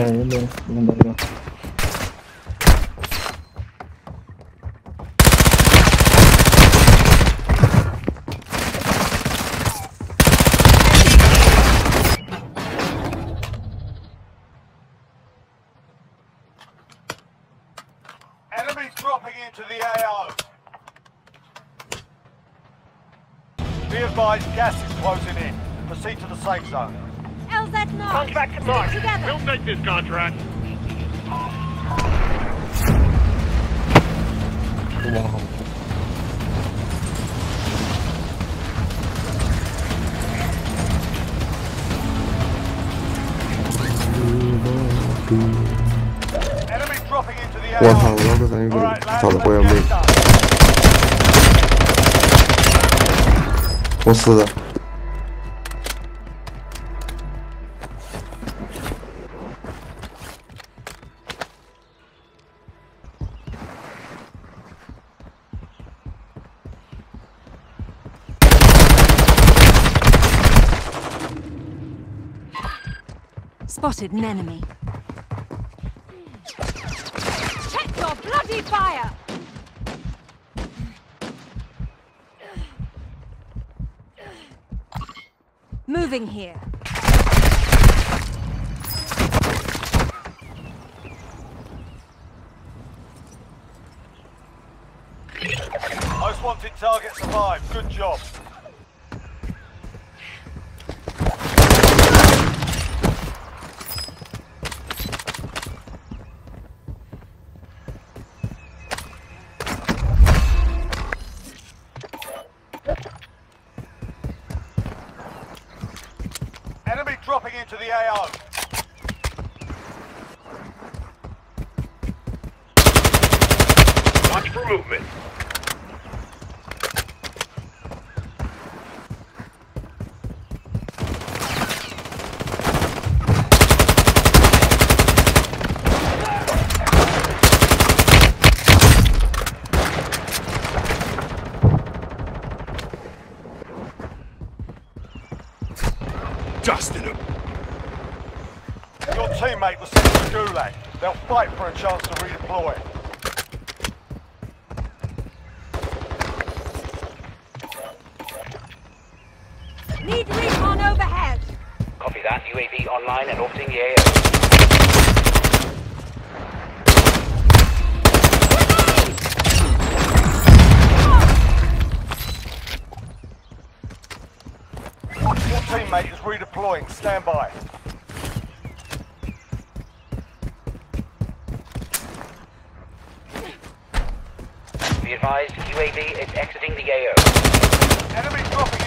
Enemy Enemies dropping into the AO. Be advised, gas is closing in. Proceed to the safe zone. Contract to Mark. We'll take this contract. Wow. Wow, lo que también lo pueden ver. What's that? Spotted an enemy. Check your bloody fire! Moving here. Most wanted target survived. Good job. Dropping into the AO. Watch for movement. Your teammate was sent to Gulag. They'll fight for a chance to redeploy. Need recon overhead. Copy that. UAV online and orbiting the AO. Your teammate is redeploying. Stand by. Be advised, UAV is exiting the AO. Enemy dropping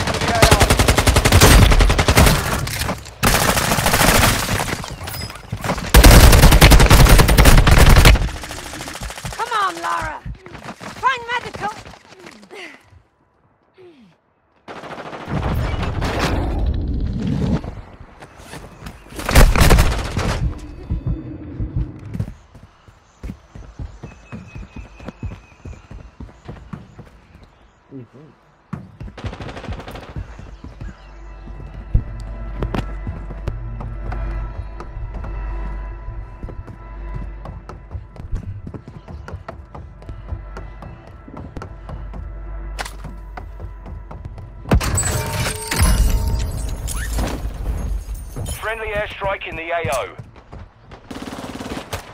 Friendly airstrike in the AO.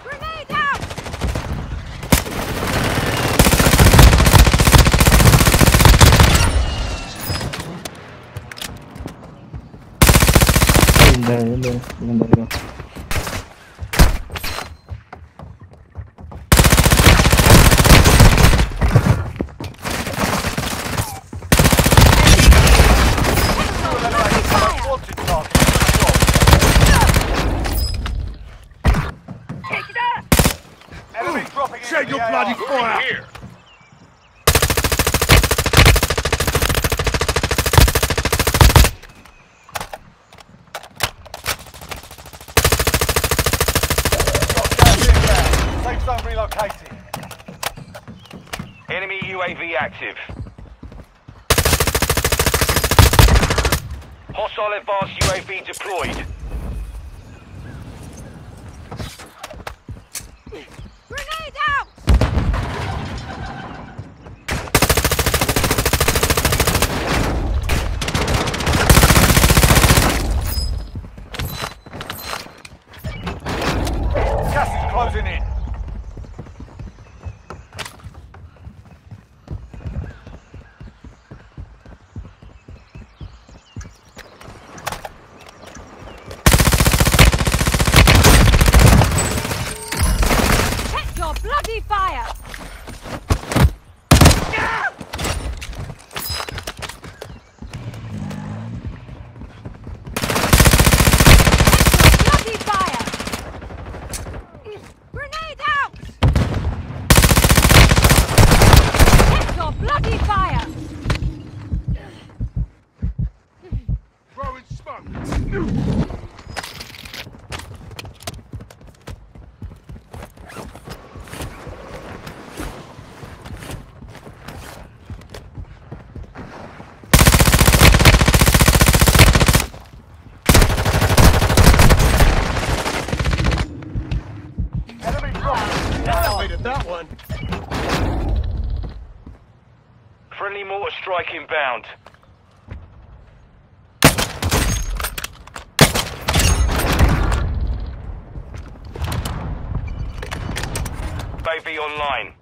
Grenade out! Enemy Enemy Eliminate Clear. Enemy UAV active. Hostile advanced UAV deployed. Grenade out! closing in. Bloody fire! throwing smoke. that one. Friendly mortar strike inbound. UAV online.